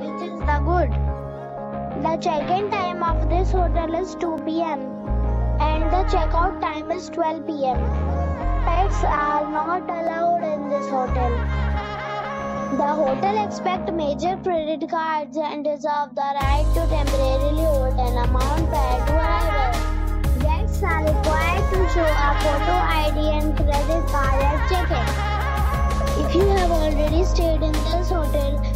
which is the good. The check-in time of this hotel is 2 p.m. and the checkout time is 12 p.m. Pets are not allowed in this hotel. The hotel expects major credit cards and reserve the right to temporarily hold an amount prior to arrival. Guests are required to show a photo ID and credit card at check-in. If you have already stayed in this hotel,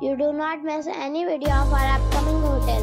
you do not miss any video of our upcoming hotel.